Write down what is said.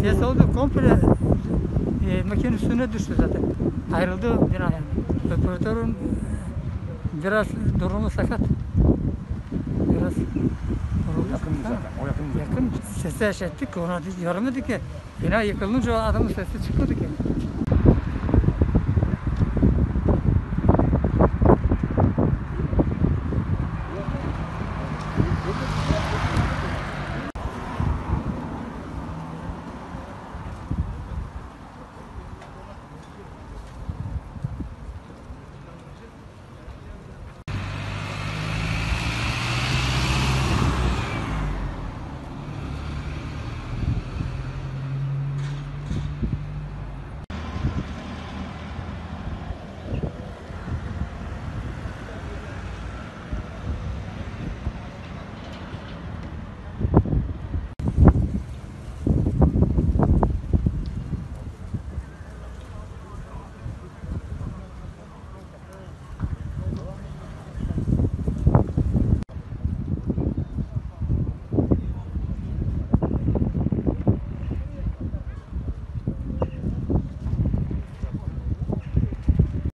Ses oldu komple e, makine üstüne düştü zaten. Ayrıldı bina yani. Operatörün e, biraz durumu sakat. Biraz durumu Yakın sakat. O yakın zaten. Yakın sesi eşittik. Ona yaramadı ki. Bina yıkılınca adamın sesi çıkmadı ki.